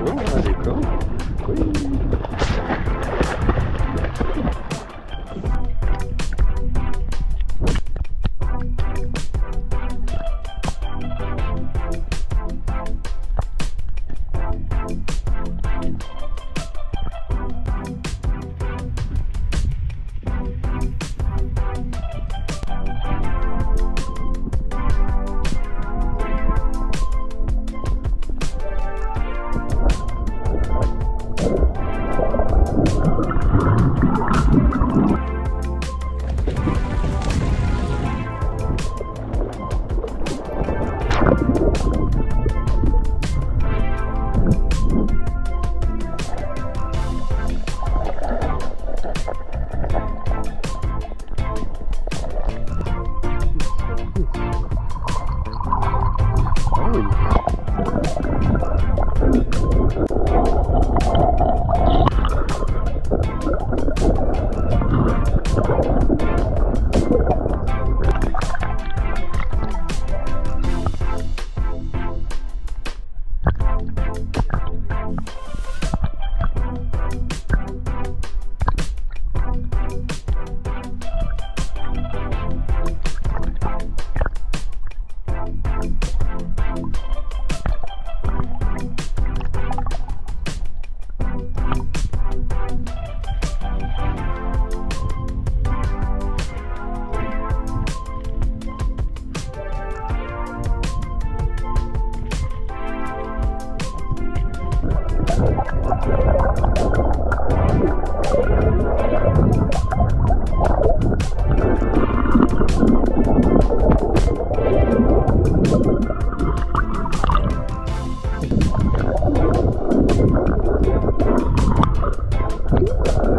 Cool. Cool.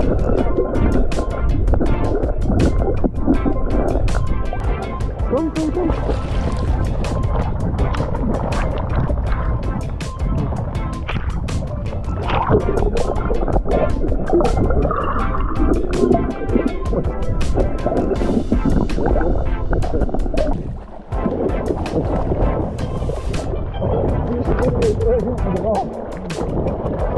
Oh, allez, go. Oui.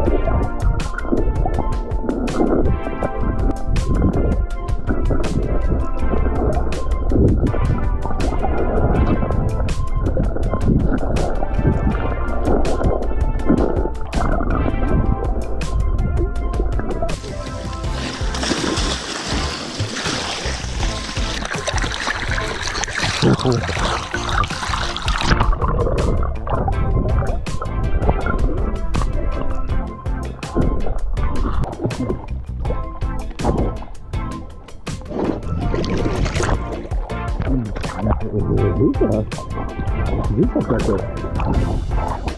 шутку. Видите, как это?